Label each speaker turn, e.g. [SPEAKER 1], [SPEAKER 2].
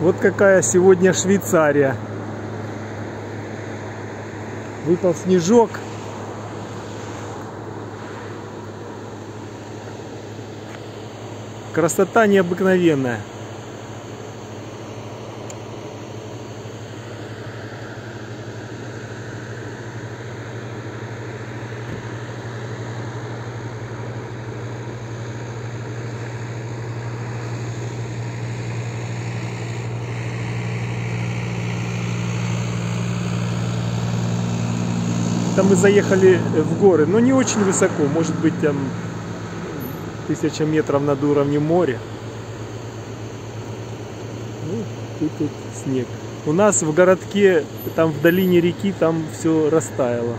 [SPEAKER 1] Вот какая сегодня Швейцария. Выпал снежок. Красота необыкновенная. Там мы заехали в горы, но не очень высоко, может быть там тысяча метров над уровнем моря. Ну, тут, тут снег. У нас в городке, там в долине реки, там все растаяло.